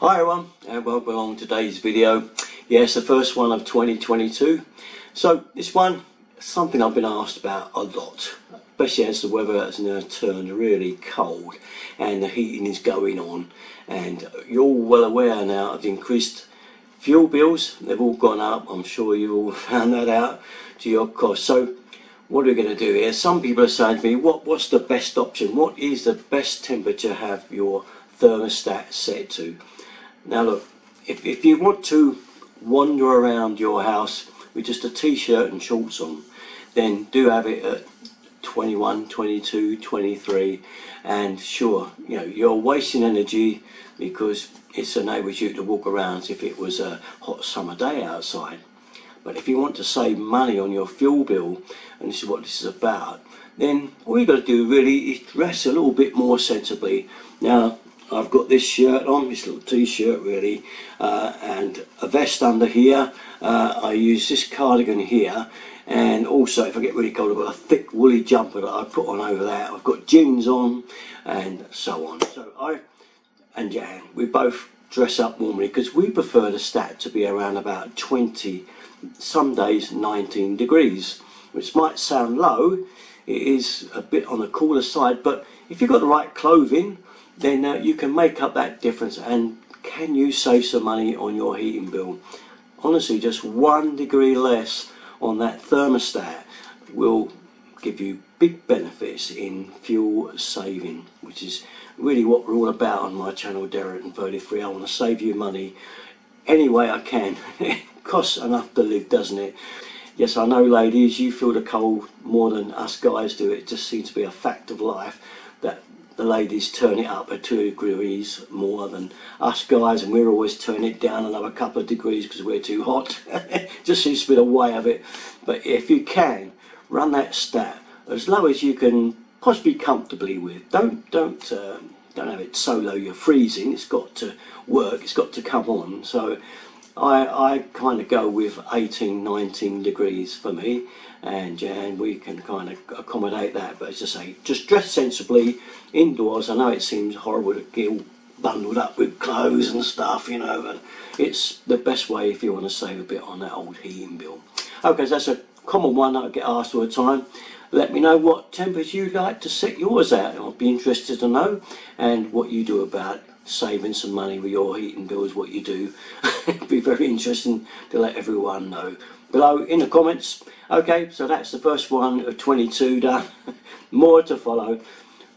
Hi everyone and welcome along today's video. Yes, the first one of 2022. So this one, something I've been asked about a lot, especially as the weather has now turned really cold and the heating is going on and you're all well aware now of the increased fuel bills. They've all gone up. I'm sure you all found that out to your cost. So what are we going to do here? Some people are saying to me, what, what's the best option? What is the best temperature to have your thermostat set to? Now look, if, if you want to wander around your house with just a t-shirt and shorts on, then do have it at 21, 22, 23 and sure, you know, you're wasting energy because it enables you to walk around if it was a hot summer day outside. But if you want to save money on your fuel bill, and this is what this is about, then all you've got to do really is dress a little bit more sensibly. Now, I've got this shirt on, this little t-shirt really, uh, and a vest under here. Uh, I use this cardigan here, and also if I get really cold I've got a thick woolly jumper that I put on over that. I've got jeans on, and so on. So I and Jan, we both dress up warmly because we prefer the stat to be around about 20, some days 19 degrees, which might sound low. It is a bit on the cooler side, but if you've got the right clothing, then uh, you can make up that difference. And can you save some money on your heating bill? Honestly just one degree less on that thermostat will give you big benefits in fuel saving which is really what we're all about on my channel dereton33 I want to save you money any way I can. It costs enough to live doesn't it? Yes I know ladies you feel the cold more than us guys do. It just seems to be a fact of life that the ladies turn it up a two degrees more than us guys and we're always turning it down another couple of degrees because we're too hot. Just seems to be the way of it. But if you can run that stat as low as you can possibly comfortably with. Don't don't uh, don't have it so low you're freezing. It's got to work. It's got to come on. So I, I kind of go with 18 19 degrees for me and and we can kind of accommodate that but as I say just dress sensibly indoors. I know it seems horrible to get bundled up with clothes and stuff you know but it's the best way if you want to save a bit on that old heating bill. Okay so that's a common one I get asked all the time. Let me know what temperature you'd like to set yours at. I'd be interested to know and what you do about saving some money with your heating bills what you do. It'd be very interesting to let everyone know. Below in the comments. Okay so that's the first one of 22 done. More to follow.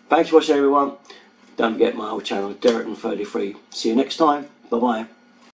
Thanks for watching everyone. Don't forget my old channel dereton33 see you next time. Bye bye